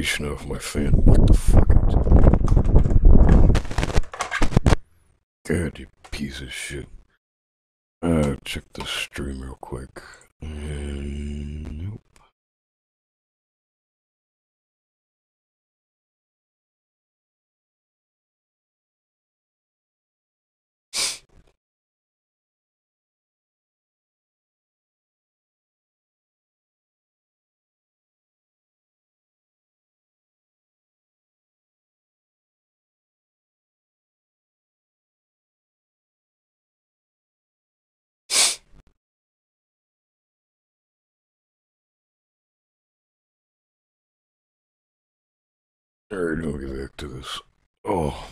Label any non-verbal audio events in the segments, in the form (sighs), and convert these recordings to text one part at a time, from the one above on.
uh, rotation of my fan. What the fuck? God, you piece of shit. Uh, check the stream real quick. And Alright, I'll get back to this. Oh.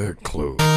That close.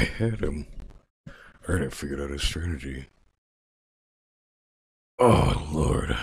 I had him. Alright, I figured out his strategy. Oh, Lord.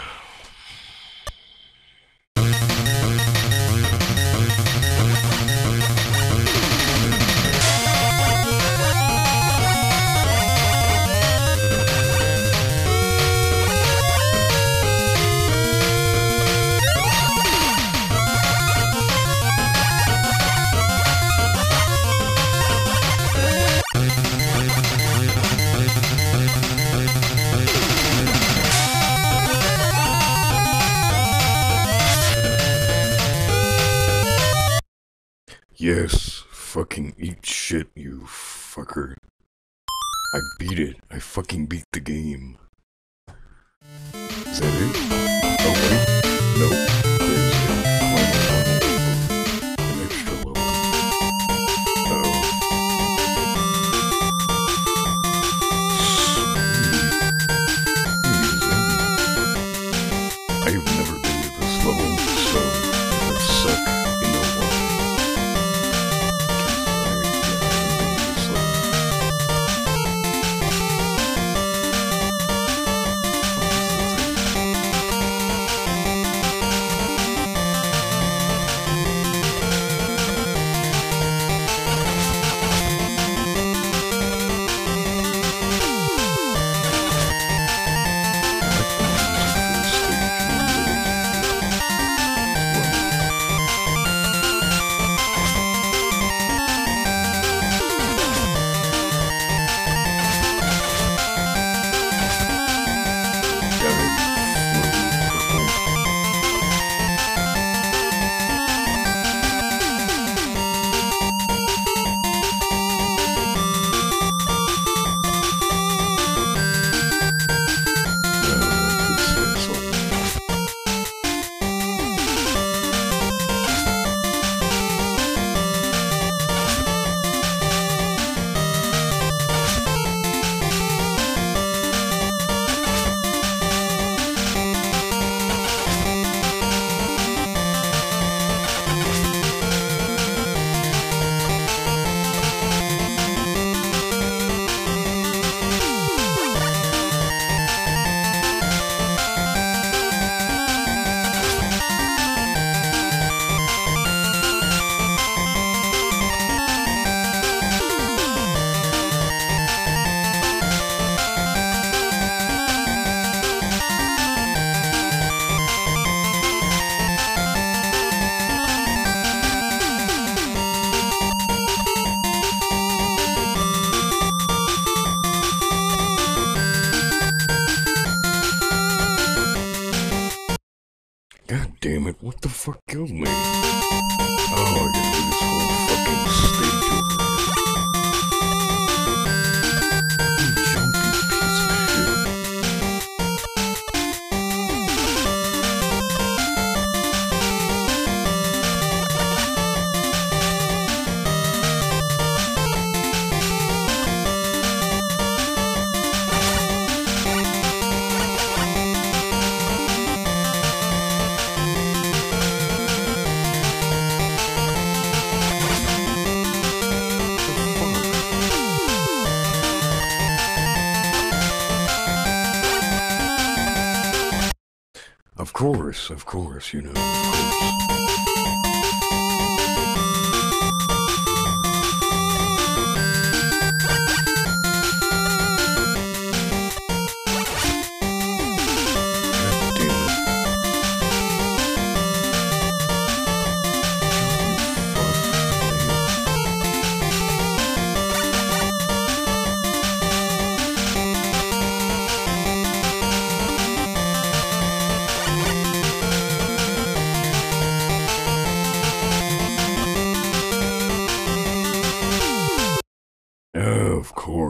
Course, of course, you know,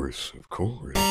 course, of course.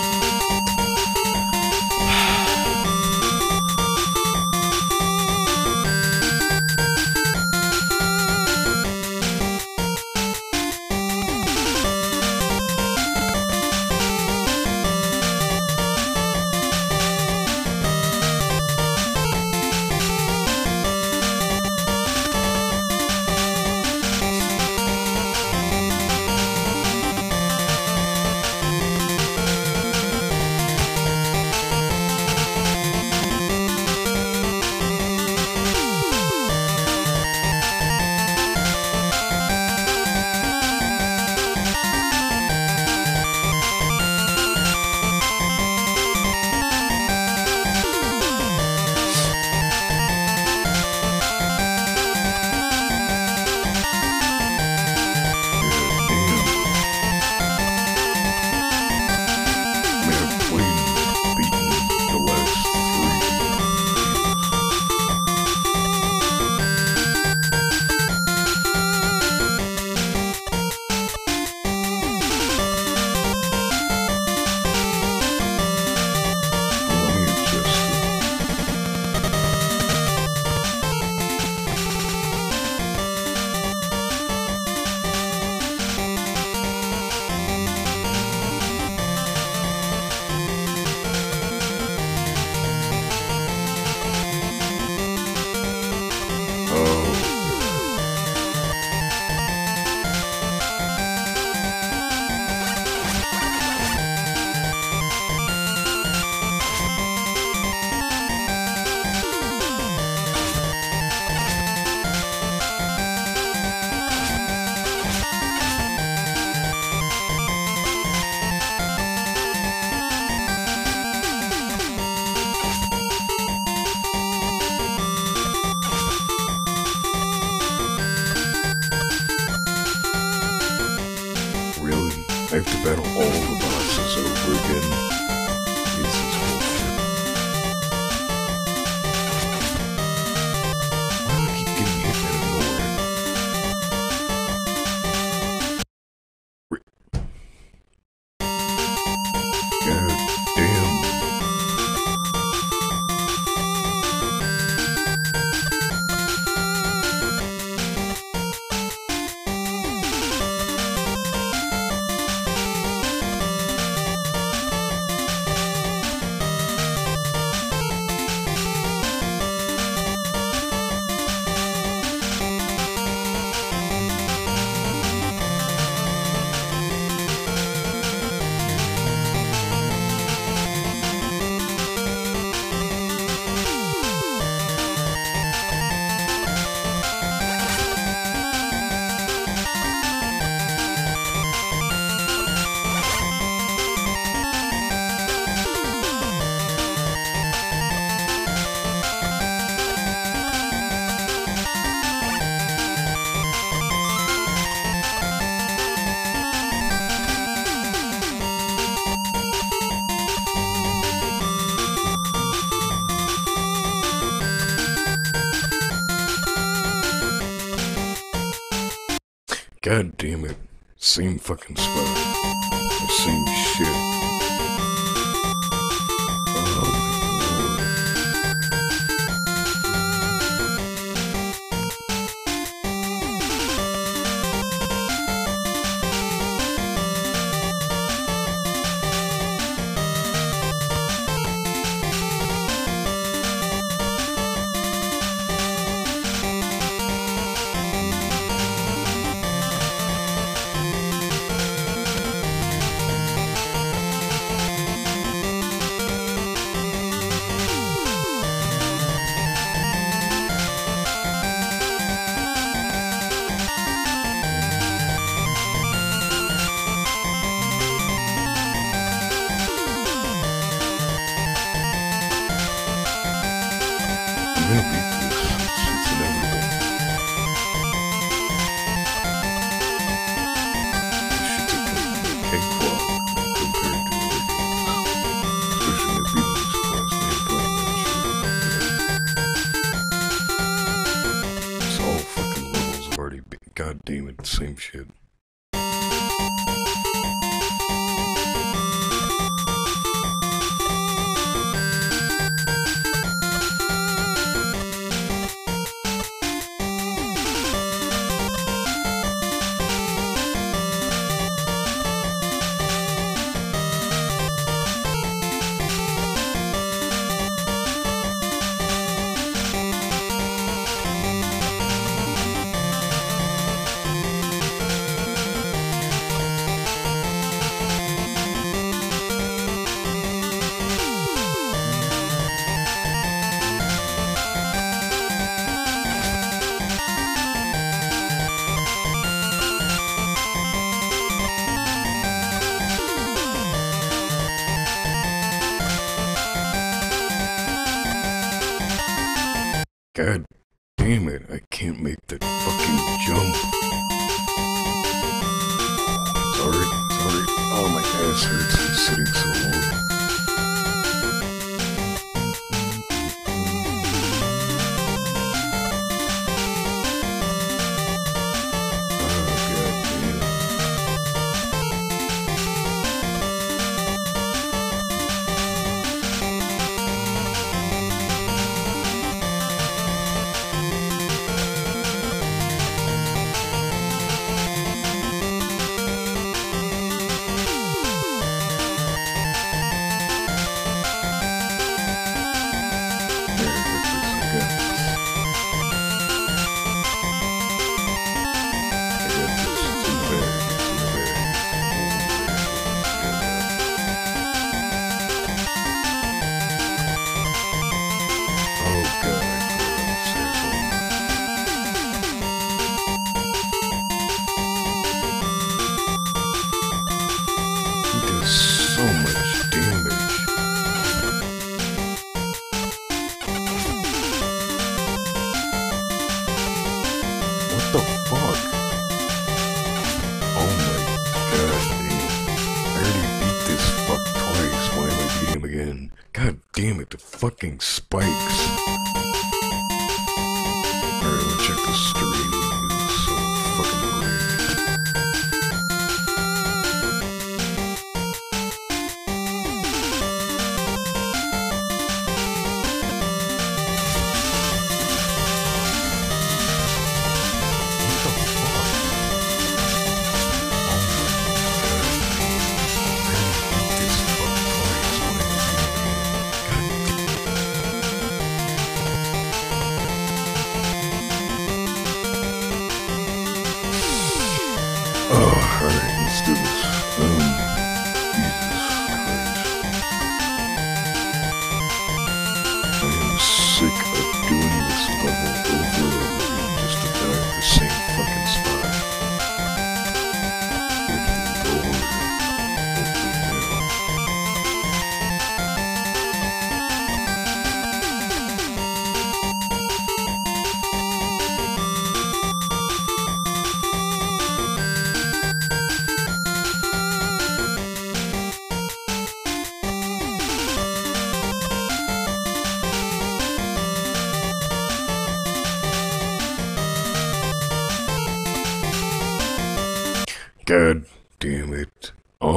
Have to battle all the bosses over again. Damn it. Same fucking spot. The same shit.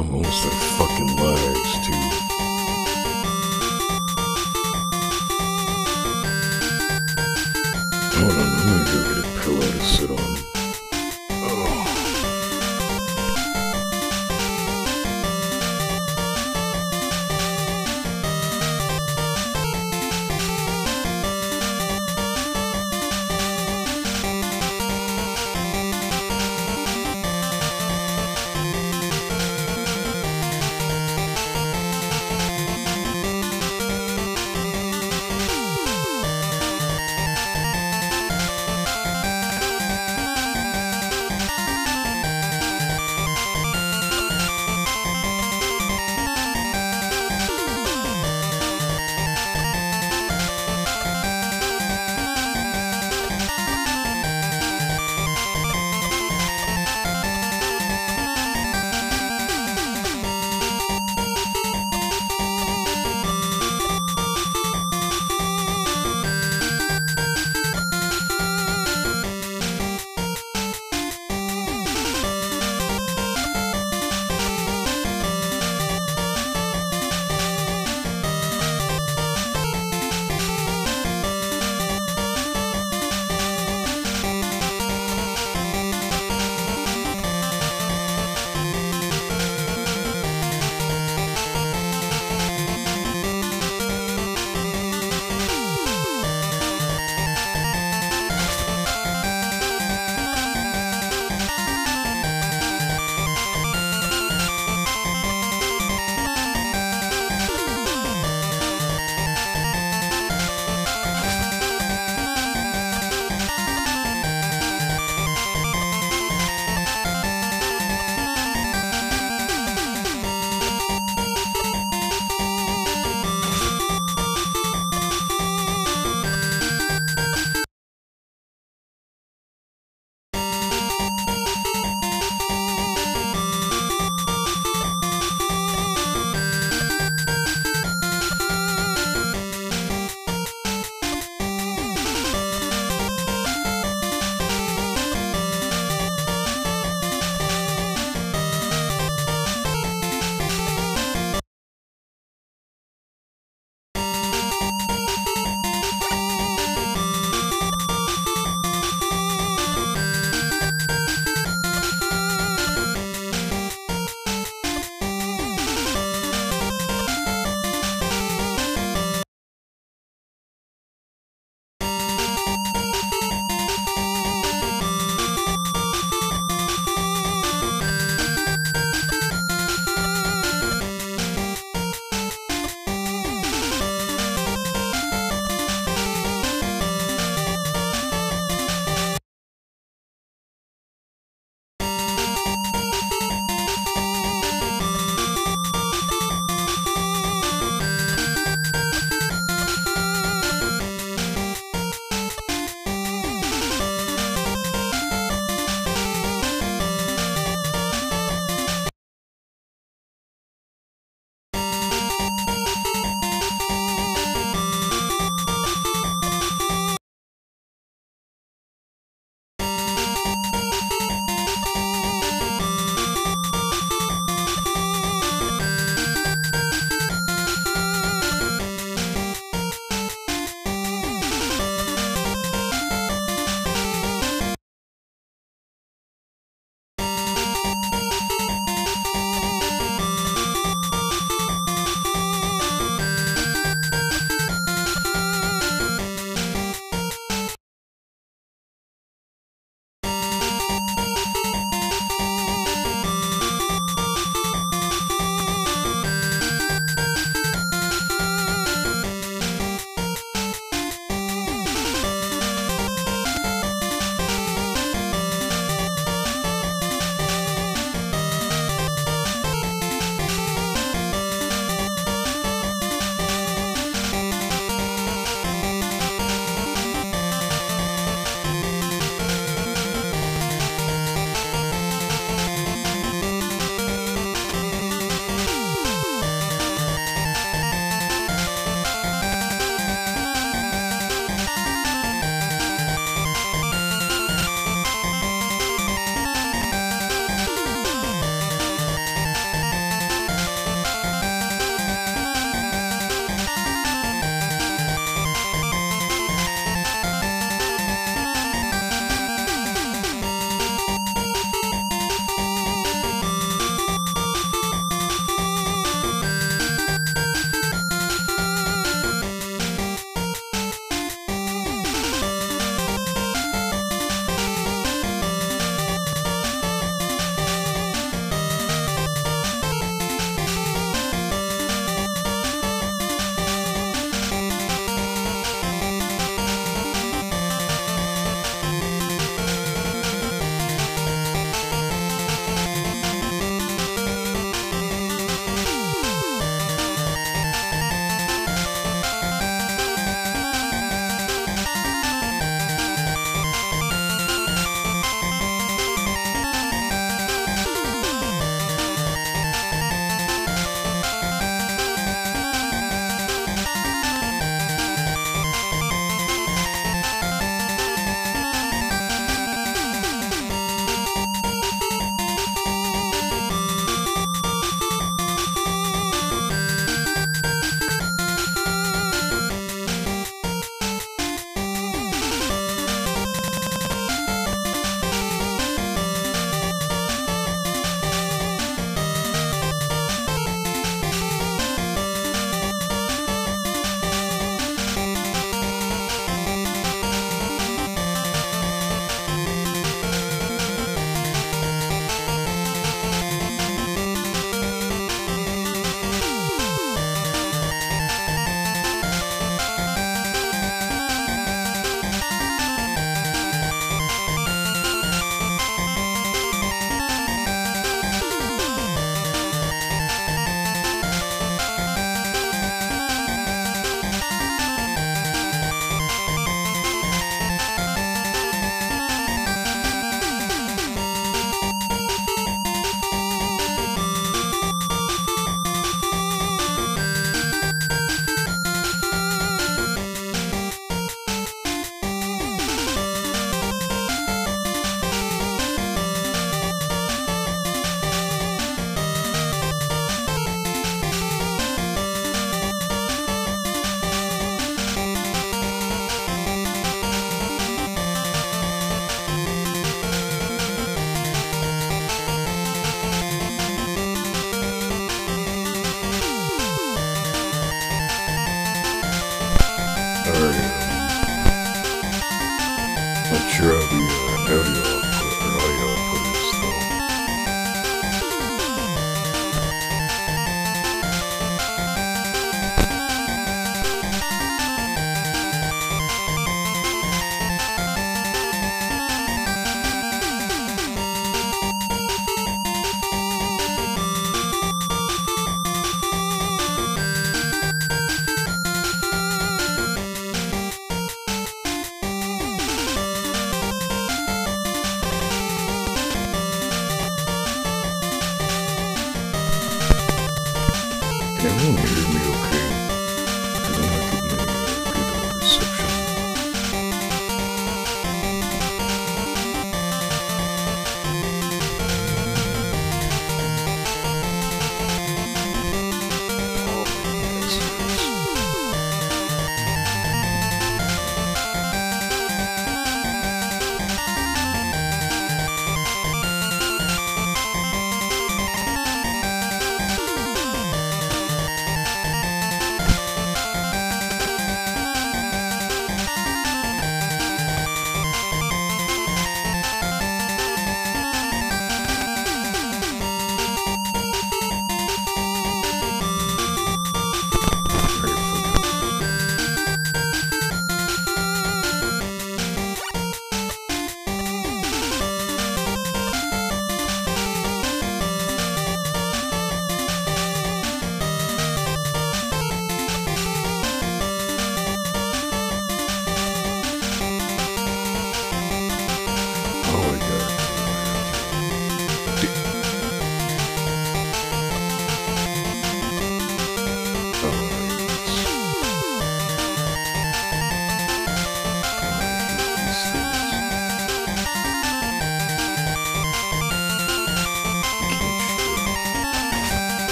Almost their fucking lives,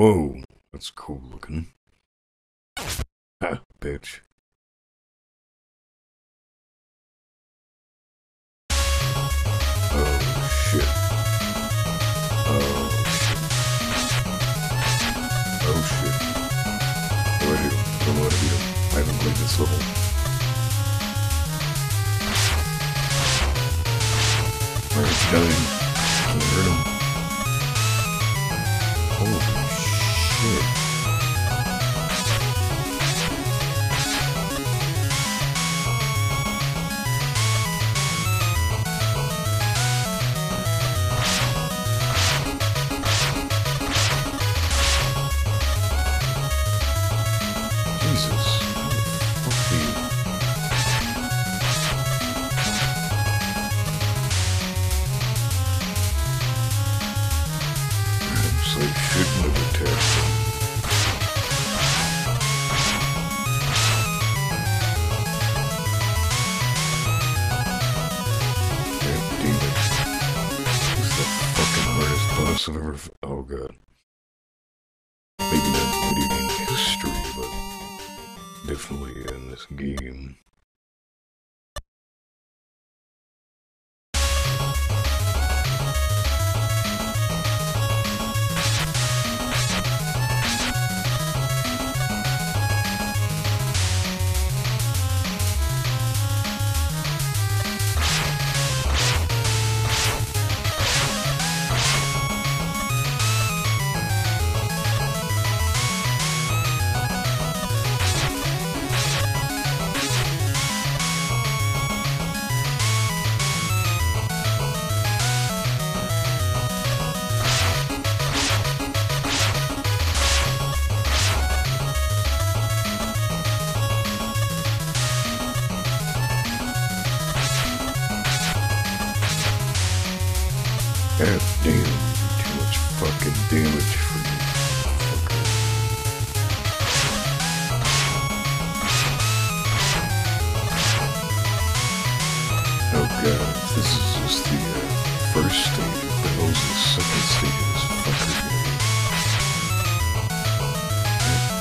Whoa, that's cool looking. Ha, bitch. Oh shit. Oh. Oh shit. What do I haven't played this level. Where's you hurt him? Shit.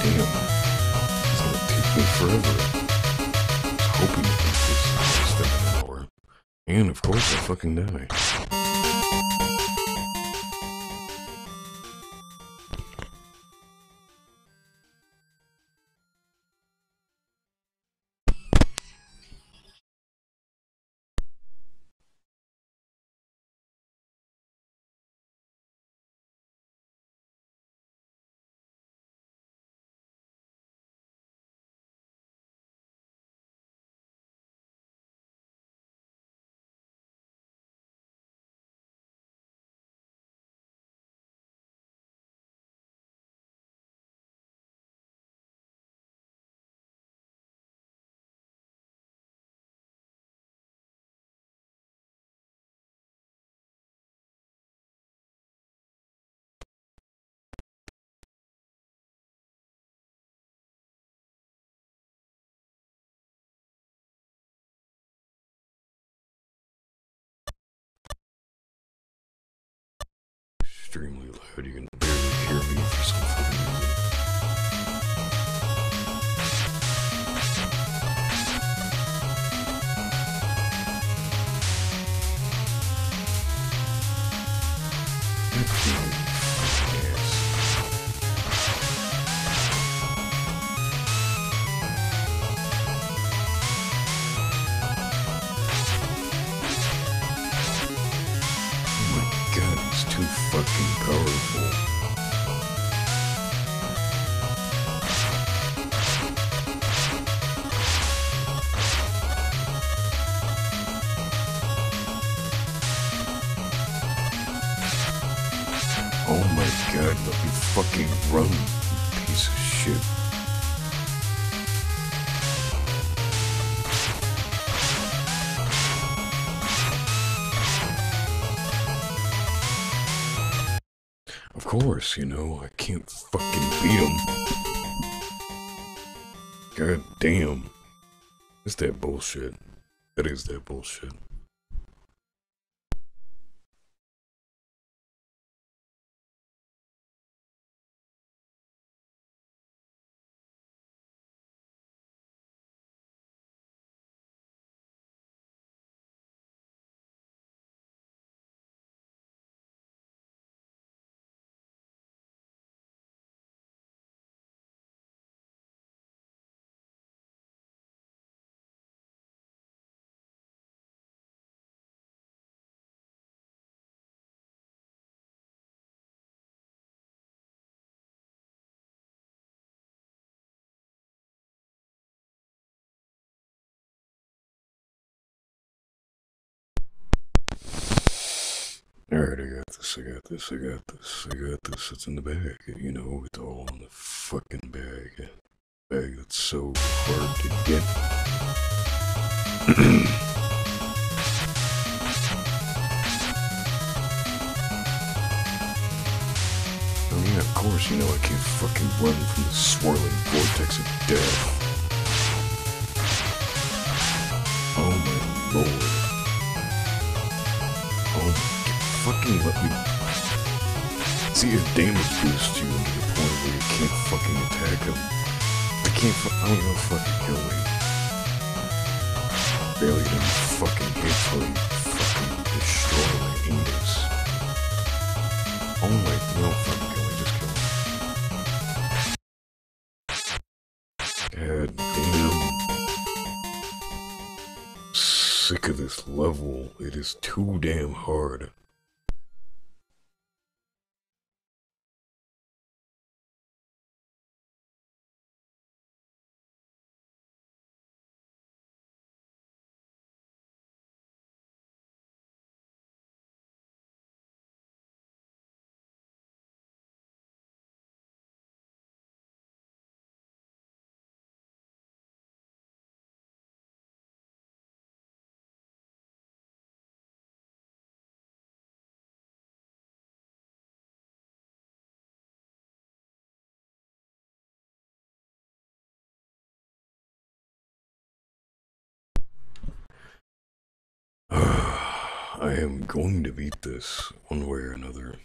Damn, it's gonna take me forever. I was hoping to beat this an hour. And of course I fucking die. Extremely loud. You can barely hear me for some You know, I can't fucking beat him. God damn. It's that bullshit. That is that bullshit. Alright, I got this, I got this, I got this, I got this. It's in the bag, you know, it's all in the fucking bag. Bag that's so hard to get. (clears throat) Oh yeah, of course, you know I can't fucking run from the swirling vortex of death. Oh my lord. Fucking let me... See, if damage boosts you to the point where you can't fucking attack him. I can't fu- I don't know fucking kill me. Barely any fucking hit till you fucking destroy my anus. Oh my, don't fucking kill me, just kill me. God damn. Sick of this level. It is too damn hard. I am going to beat this one way or another.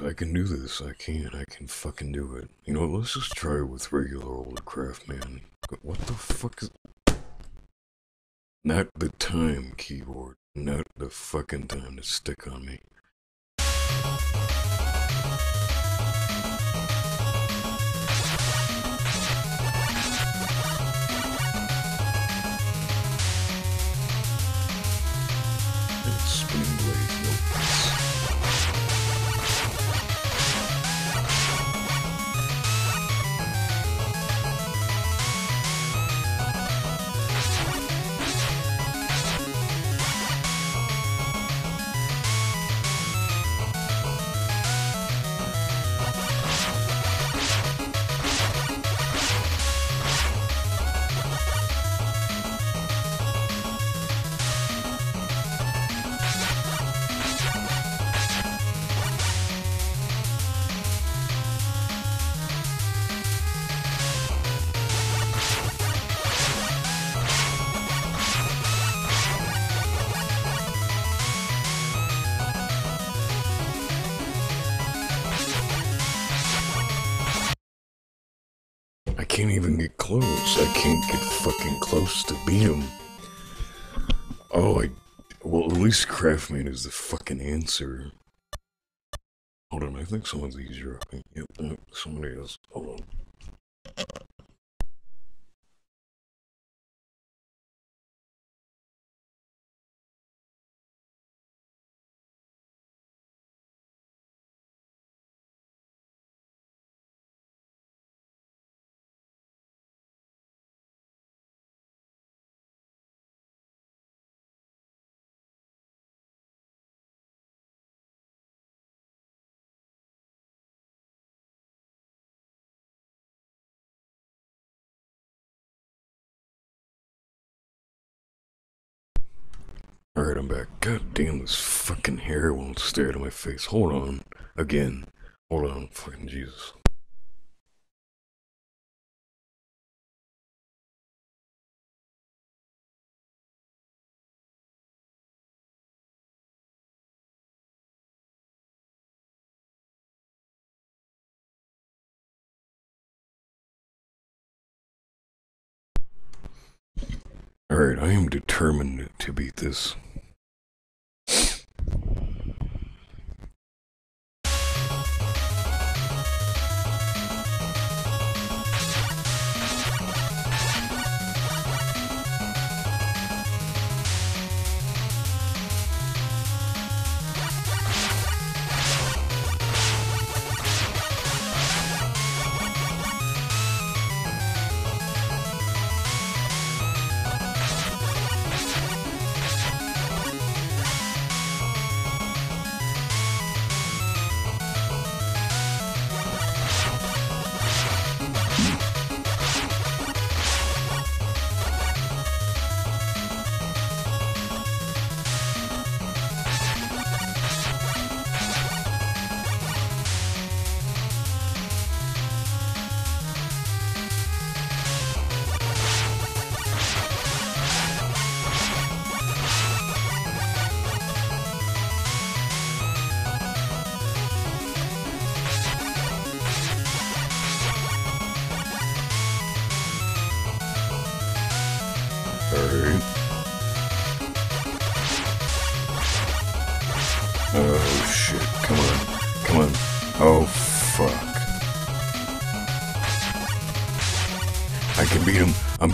I can do this. I can. I can fucking do it. You know, let's just try it with regular old craft, man. What the fuck is. Not the time, keyboard. Not the fucking time to stick on me. Can't get fucking close to beat him. Oh, I. Well, at least Kraft Man is the fucking answer. Hold on, I think someone's eavesdropping. Yep, yep, somebody else. Hold on. Alright, I'm back. God damn, this fucking hair won't stare at my face. Hold on. Again. Hold on. Fucking Jesus. Alright, I am determined to beat this.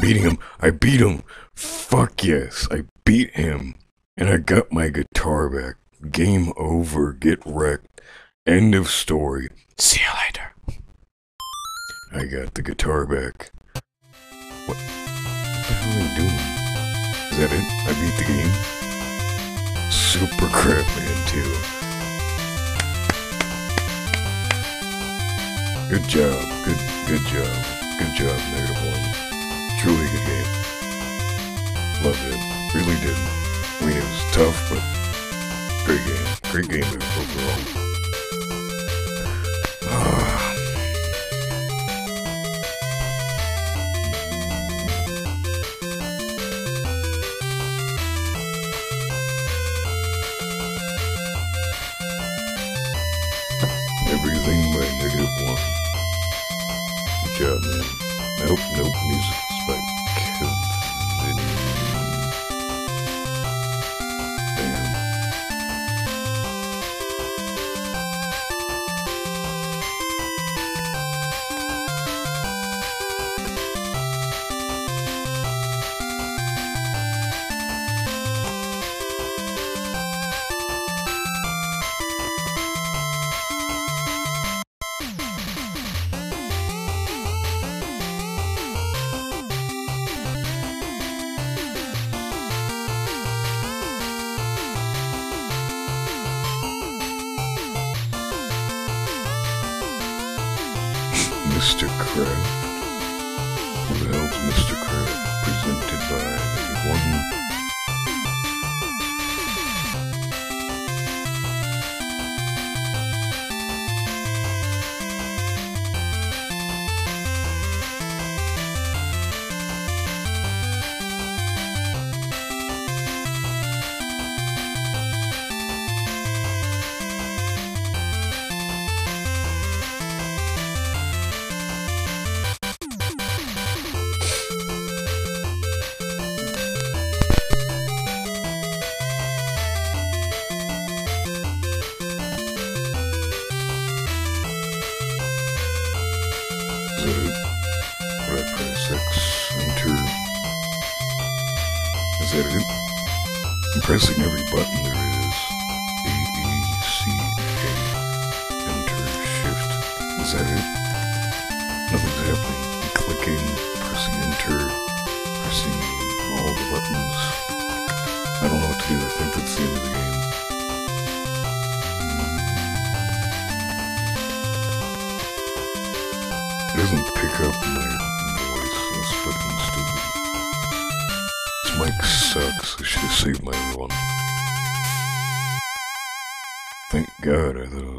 Beating him. I beat him. Fuck yes. I beat him. And I got my guitar back. Game over. Get wrecked. End of story. See you later. I got the guitar back. What? What the hell are you doing? Is that it? I beat the game? Super Kraft Man 2. Good job. Good good job. Good job, Negative One. Truly good game. Loved it. Really did. I mean, it was tough, but great game. Great game overall. (sighs) Everything by Negative One. Good job, man. Nope, nope, music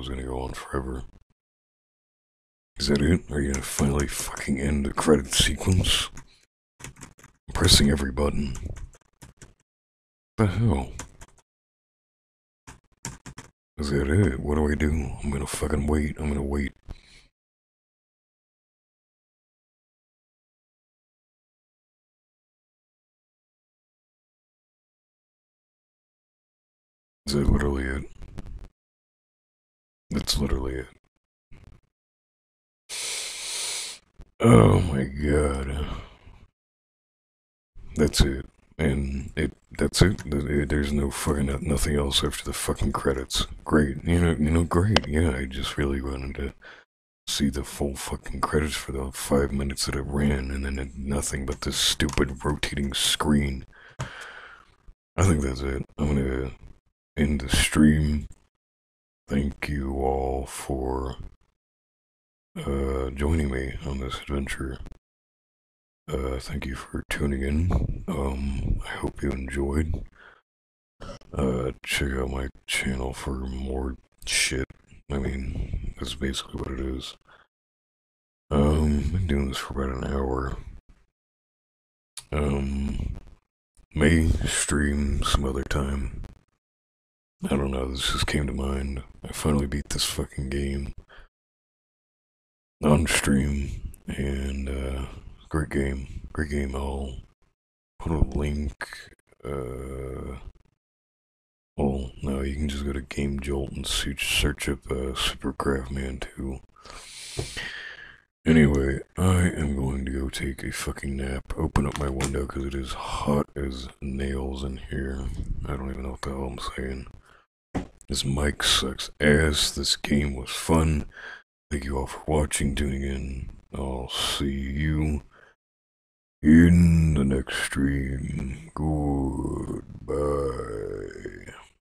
was gonna go on forever. Is that it? Are you gonna finally fucking end the credit sequence? I'm pressing every button. the hell? Is that it? What do I do? I'm gonna fucking wait. I'm gonna wait. Is that literally it? That's literally it. Oh my god. That's it. And it that's it. There's no fucking nothing else after the fucking credits. Great. You know, you know, great. Yeah, I just really wanted to see the full fucking credits for the five minutes that it ran and then nothing but this stupid rotating screen. I think that's it. I'm gonna end the stream. Thank you all for uh, joining me on this adventure. Uh, thank you for tuning in. Um, I hope you enjoyed. Uh, check out my channel for more shit. I mean, that's basically what it is. Um, been doing this for about an hour. Um, may stream some other time. I don't know, this just came to mind. I finally beat this fucking game on stream, and uh, great game. Great game. I'll put a link. Uh, well, no, you can just go to Game Jolt and search, up uh, Super Man 2. Anyway, I am going to go take a fucking nap, open up my window because it is hot as nails in here. I don't even know what the hell I'm saying. This mic sucks ass. This game was fun. Thank you all for watching, tuning in. I'll see you in the next stream. Goodbye.